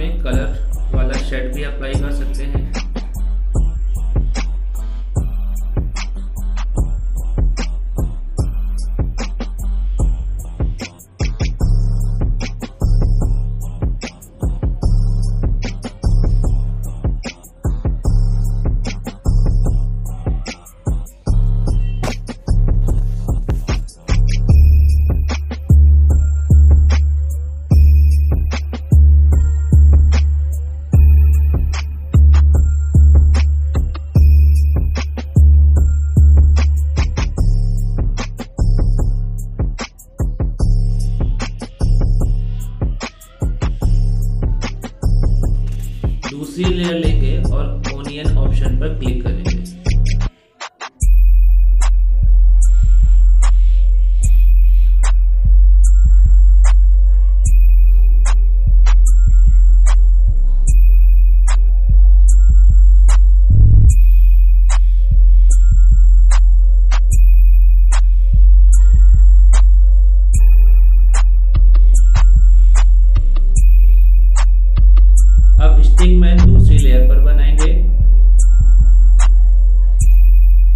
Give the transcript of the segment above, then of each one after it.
में कलर वाला शेड भी अप्लाई कर सकते हैं। दूसरी लेयर लेंगे और ओनियन ऑप्शन पर क्लिक करेंगे। अब में दूसरी लेयर पर बनाएँगे।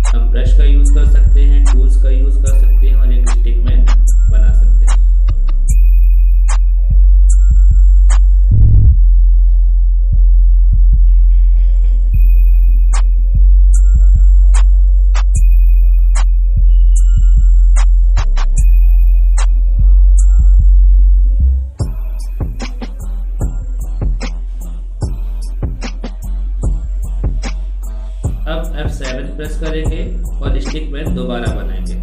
हम ब्रश का यूज़ कर सकते हैं टूल्स का यूज़ कर सकते हैं और एक स्टिक में बना सकते हैं। F7 प्रेस करेंगे और स्टिक में दोबारा बनाएँगे।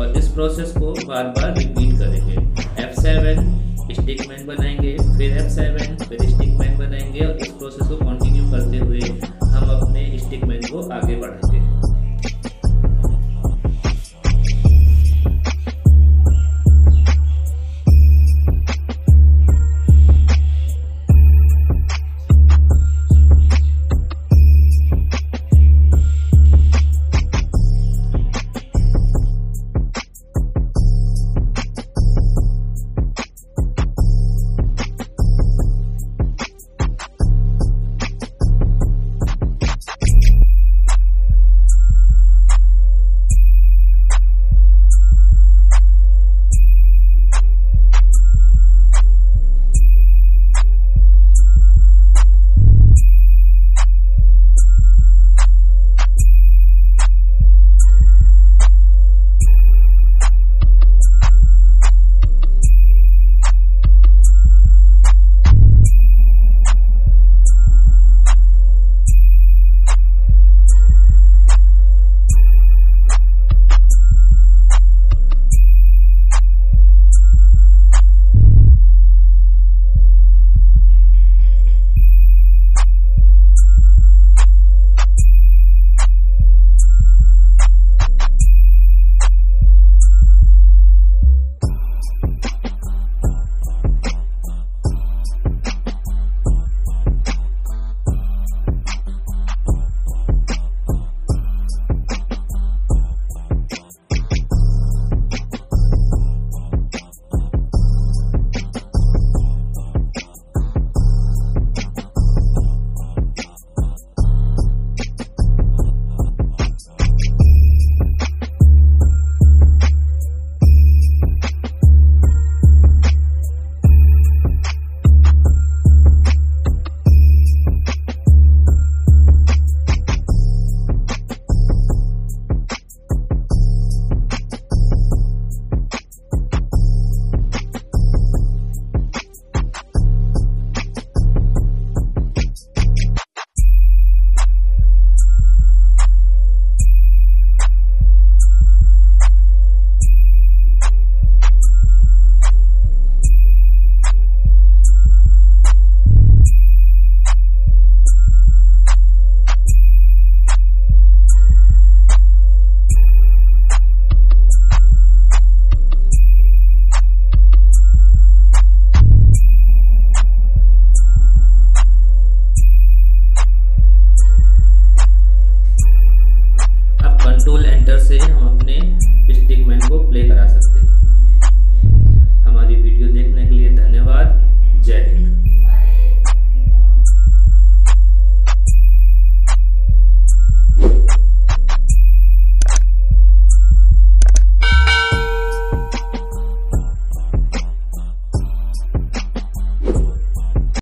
और इस प्रोसेस को बार बार रिपीट करेंगे। एफ़ सेवन स्टिक मैन बनाएँगे, फिर एफ़ सेवन फिर स्टिक